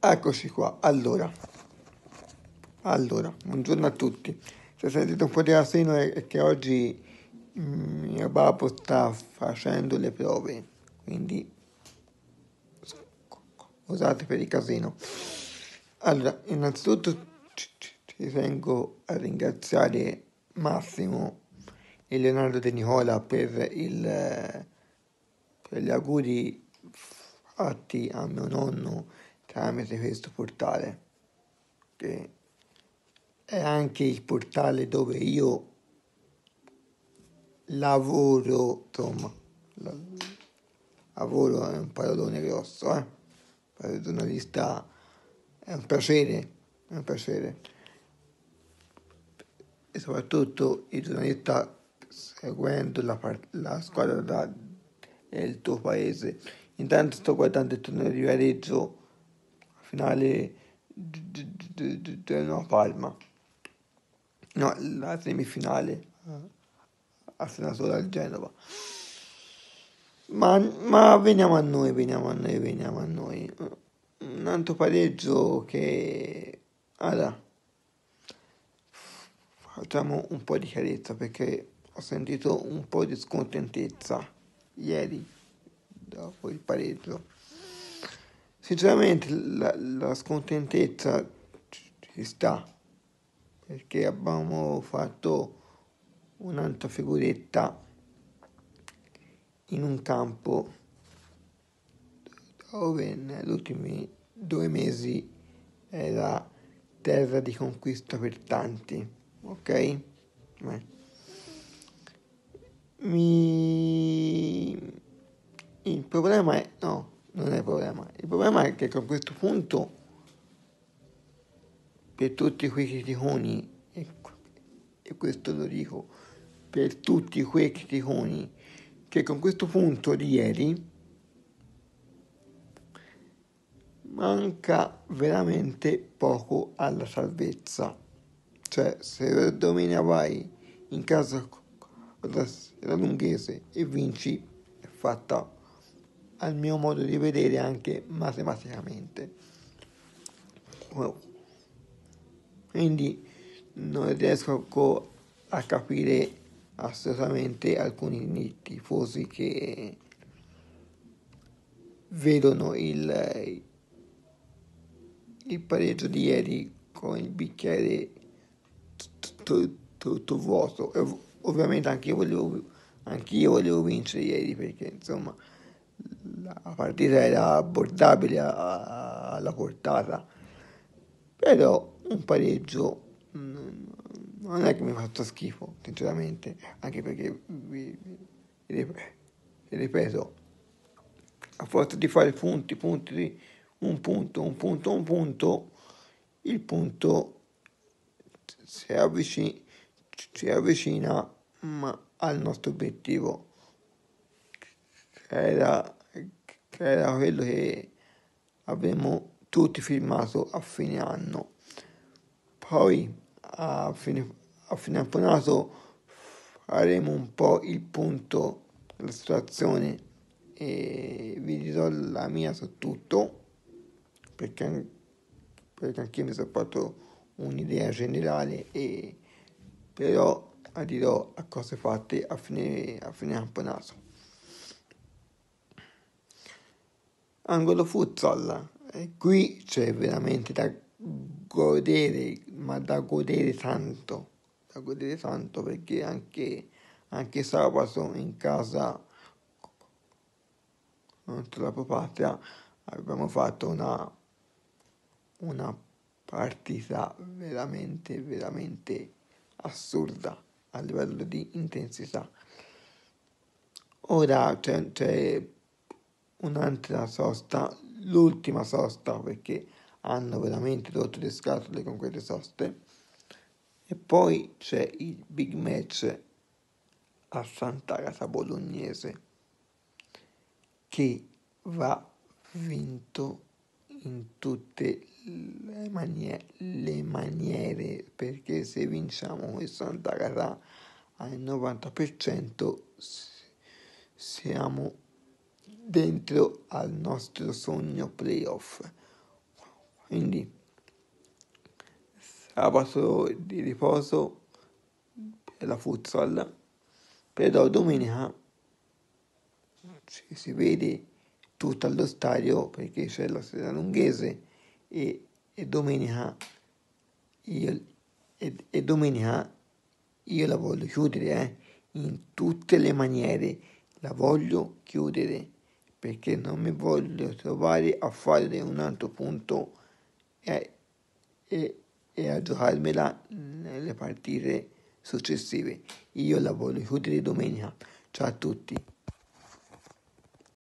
Eccoci qua, allora. Allora, buongiorno a tutti. Se sentite un po' di casino è che oggi mm, mio babbo sta facendo le prove, quindi scusate per il casino. Allora, innanzitutto ci tengo a ringraziare Massimo e Leonardo De Nicola per, il, per gli auguri fatti a mio nonno tramite questo portale, che è anche il portale dove io lavoro, insomma, lavoro è un parolone grosso, eh? Giornalista è un piacere, è un piacere. E soprattutto il giornalista seguendo la, la squadra da, del tuo paese. Intanto sto guardando il torneo di Viareggio, finale della Palma. No, la semifinale a Senatore al Genova. Ma, ma, veniamo a noi, veniamo a noi, veniamo a noi. Un altro pareggio che... Allora, facciamo un po' di chiarezza perché ho sentito un po' di scontentezza ieri dopo il pareggio. Sinceramente la, la scontentezza ci sta perché abbiamo fatto un'altra figuretta in un campo dove negli ultimi due mesi era terra di conquista per tanti, ok? Beh mi... Il problema è... no, non è il problema. Il problema è che a questo punto, per tutti quei criticoni, e, questo lo dico, per tutti quei criticoni, che con questo punto di ieri manca veramente poco alla salvezza. Cioè, se domenica vai in casa la lunghese e vinci è fatta al mio modo di vedere anche matematicamente. Quindi non riesco a capire assolutamente alcuni tifosi che vedono il, il pareggio di ieri con il bicchiere tutto vuoto ovviamente anche io volevo, volevo vincere ieri perché insomma la partita era abbordabile alla portata. Però un pareggio non è che mi ha fatto schifo sinceramente anche perché vi, vi, ripeto a forza di fare punti punti un punto un punto un punto il punto si avvicina ci avvicina al nostro obiettivo. Era, che era quello che avremmo tutti firmato a fine anno. Poi a fine, a fine campionato faremo un po' il punto della situazione e vi dirò la mia su tutto perché, perché anche io mi sono fatto un'idea generale e però dirò a cose fatte a fine, a fine campionato. Angolo futsal, e qui c'è veramente da godere, ma da godere tanto, da godere tanto perché anche, anche sabato in casa contro la patria abbiamo fatto una, una partita veramente, veramente assurda a livello di intensità. Ora c'è, c'è un'altra sosta, l'ultima sosta perché hanno veramente rotto le scatole con quelle soste. E poi c'è il big match a Sant'Agata Bolognese che va vinto in tutte le, manie- le maniere perché se vinciamo questo Sant'Agata al 90% siamo dentro al nostro sogno playoff. Quindi sabato di riposo per la futsal, però domenica ci si vede tutto allo stadio perché c'è la sera lunghese e, e domenica io, e, e domenica io la voglio chiudere eh, in tutte le maniere. La voglio chiudere perché non mi voglio trovare a fare un altro punto e, e, e a giocarmela nelle partite successive. Io la voglio chiudere domenica. Ciao a tutti.